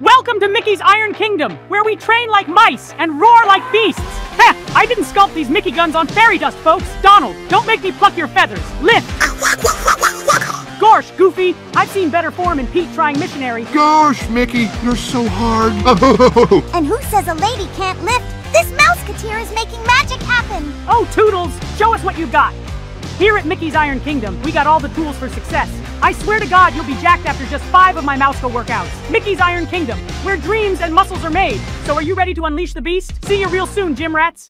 Welcome to Mickey's Iron Kingdom, where we train like mice and roar like beasts. Heh, I didn't sculpt these Mickey guns on fairy dust, folks. Donald, don't make me pluck your feathers. Lift! Gorsh, Goofy, I've seen better form in Pete trying missionary. Gosh, Mickey, you're so hard. And who says a lady can't lift? This Mouseketeer is making magic happen! Oh, Toodles, show us what you've got. Here at Mickey's Iron Kingdom, we got all the tools for success. I swear to God, you'll be jacked after just five of my Mouseko workouts. Mickey's Iron Kingdom, where dreams and muscles are made. So are you ready to unleash the beast? See you real soon, gym rats.